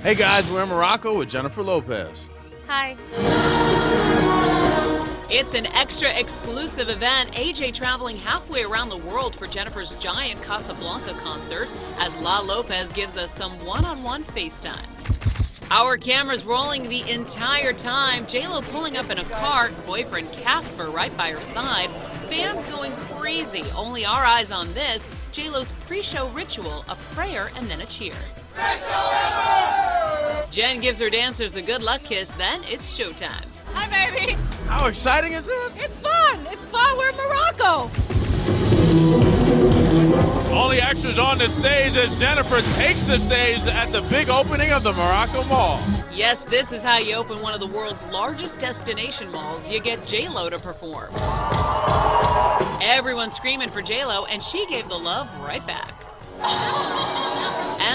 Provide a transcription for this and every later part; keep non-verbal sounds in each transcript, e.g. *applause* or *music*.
Hey guys, we're in Morocco with Jennifer Lopez. Hi. It's an extra exclusive event. AJ traveling halfway around the world for Jennifer's giant Casablanca concert as La Lopez gives us some one on one FaceTime. Our cameras rolling the entire time. JLo pulling up in a cart, boyfriend Casper right by her side. Fans going crazy. Only our eyes on this. JLo's pre-show ritual, a prayer and then a cheer. Jen gives her dancers a good luck kiss, then it's showtime. Hi, baby. How exciting is this? It's fun. It's fun. We're in Morocco. All the extras on the stage as Jennifer takes the stage at the big opening of the Morocco Mall. Yes, this is how you open one of the world's largest destination malls. You get J-Lo to perform. Everyone screaming for J-Lo, and she gave the love right back.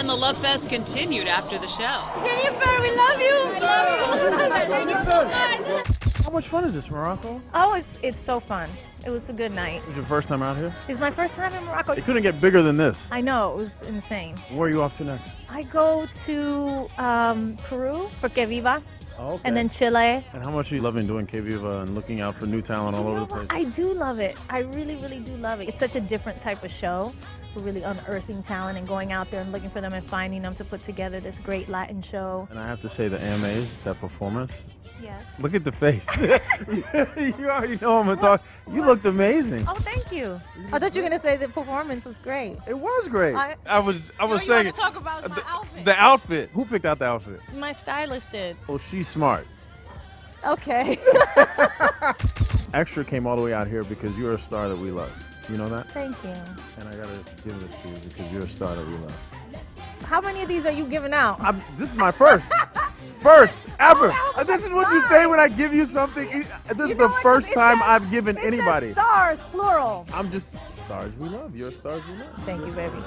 And the Love Fest continued after the show. Jennifer, we love you. I love you. *laughs* Thank you so much. How much fun is this, Morocco? Oh, it's it's so fun. It was a good night. It was your first time out here? It's my first time in Morocco. It couldn't get bigger than this. I know it was insane. Where are you off to next? I go to um, Peru for Que Viva, Oh, okay. and then Chile. And how much are you loving doing Que Viva and looking out for new talent all over the place? I do love it. I really, really do love it. It's such a different type of show. We're really unearthing talent and going out there and looking for them and finding them to put together this great Latin show. And I have to say, the AMAs, that performance, Yes. look at the face. *laughs* you already know I'm gonna talk. You looked amazing. Oh, thank you. I thought you were gonna say the performance was great. It was great. I- I, was, I was saying. talk about my the, outfit? the outfit. Who picked out the outfit? My stylist did. Well, she's smart. Okay. *laughs* Extra came all the way out here because you're a star that we love. You know that? thank you. And I gotta give this to you because you're a star that we love. How many of these are you giving out? I'm, this is my first. first ever. Oh, this is what you say when I give you something. This is the what? first It time says- I've given anybody. stars, plural. I'm just stars we love. You're stars we love. Thank you, baby.